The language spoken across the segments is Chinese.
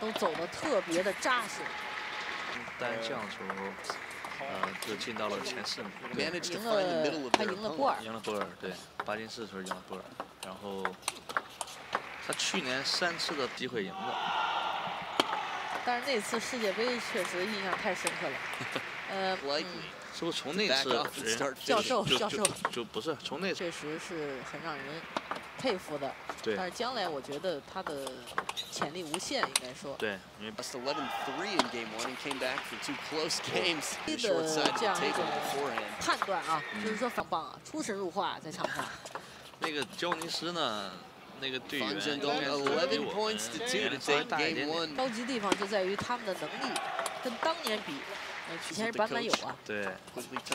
能走得特别的扎实。单项球，呃，就进到了前四名。赢了，他赢了波尔。赢了波尔，对，八进四球赢了波尔。然后他去年三次的机会赢的。但是那次世界杯确实印象太深刻了。呃，是不是从那次教授教授就不是从那次确实是很让人佩服的。对。但是将来我觉得他的潜力无限，应该说。对。因为。的 这样一种判断啊，就是说很棒啊，出神入化在场上。那个焦尼斯呢？那个队员应该是比我们稍微大一点点。着急地方就在于他们的能力跟当年比。以前是板板有啊，对，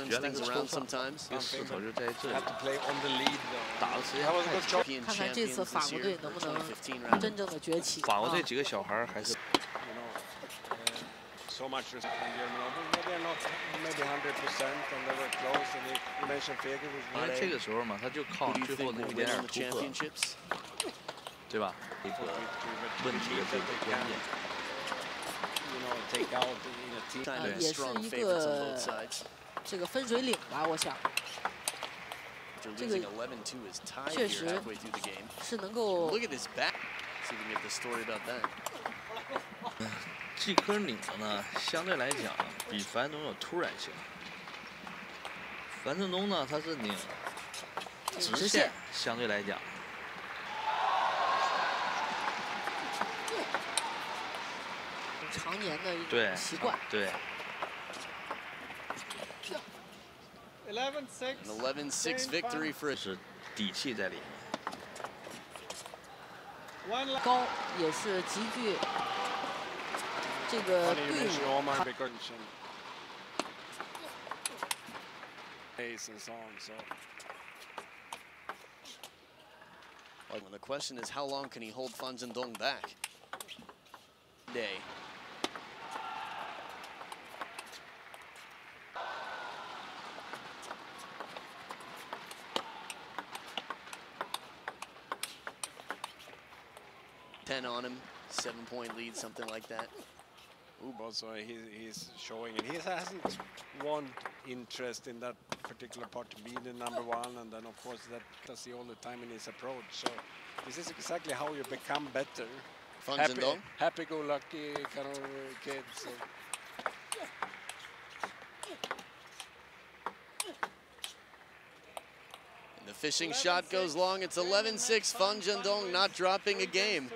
原来是抽上，这个势头就在这里。看看这次法国队能不能真正的崛起。法国队几个小孩还是。因为这个时候嘛，他就靠最后那一点点突破，对吧？一个问题的这个关键。呃，也是一个这个分水岭吧，我想。这个确实是能够。季科拧的呢，相对来讲比樊登有突然性。樊振东呢，他是拧直线，相对来讲。常年的一种习惯。对。Eleven six. Eleven six victory for 是底气在里面。高也是极具这个队伍。Pace and so on. So. Well, the question is, how long can he hold Fan Zhendong back? 10 on him, seven point lead, something like that. Ubozo, he, he's showing it. He hasn't one interest in that particular part to be the number one, and then of course that can see all the time in his approach. So this is exactly how you become better. Happy, happy-go-lucky kind of kid. So. The fishing shot goes long. It's 11-6. Fan Zhendong not dropping a game.